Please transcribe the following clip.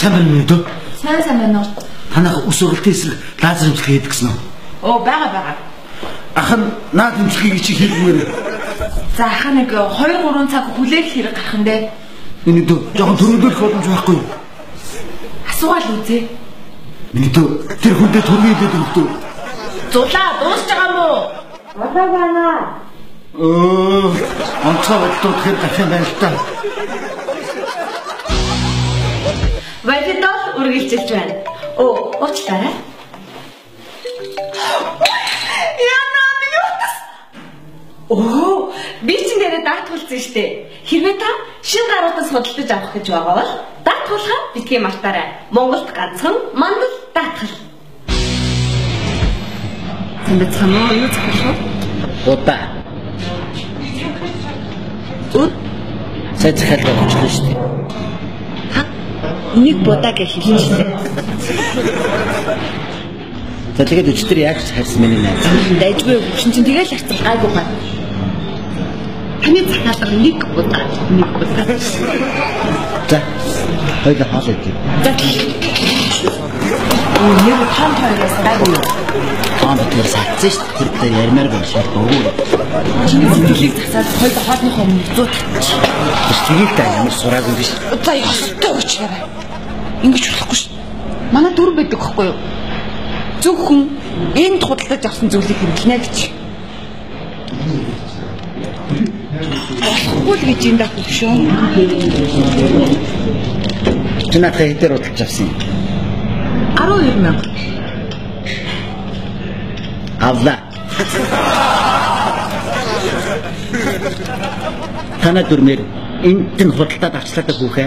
Сайн байна уу дөө? Сайн сайн байна уу? Танах ус уралтын эсрэг лазер имчилгээ хийдэг гэсэн үү? Оо бага бага. Ах нь наад имчилгээг чи хийгмээр. За ах нэг 2 3 цаг хүлээх хэрэг гарах нь дээ. Миний дөө жоохон төрөлдөх боломж байхгүй юу? Асуугаал үзье. Миний дөө тэр хүндээ төргийн хэлээд өгдөө. Зулаа дуусч байгаа мó? Одоо байна. Өө, онцгой бодлоо тэр гахын байна л та. Валидол үргэлжилж байна. Оо, уучлаарай. Яна минутас. Оо, би ч нэрээ даатгуулсан штэ. Хэрвээ та шин гаруудаа судалдаж авах гэж байгаа бол даатгуулахаа битгий мартаарай. Монголд ганцхан мандал даатгал. Тэмдэг цамаа юу захиалах вэ? Удаа. Үд Сайн захиалга болчихлоо нэг будаа гэж хэлчихсэн. За тэгээд өчтөр яг ч харсан миний найз. Дайжгүй хүчин чинь тэгэл харцал гайгүй байна. Таны захиалга нэг будаа, нэг будаа. За. Хоёул хоол идэх. За нэг хан хоёроос гайгүй. Хаан битээр сатсан шүү дээ. Тэр дээр ярмаар шал бөгөө. Чиний сэтгэлийг засаад хоёул хоолны хомог зүү татчих. Биш тгийл та ямар сураагүй биш. За ёстой уучраа. Ингэж болохгүй ш. Манай дүр байдаг байхгүй юу? Зөвхөн энд худалдаж авсан зүйлийг хэрэглэнэ гэж. Болохгүй л гэж юм даа хөшөө. Чи надад хэдээр удалж авсан юм? 12 мянга. Авла. Танаа дүрмээр энд нь худалдаад авчлаадаг хүүхэ.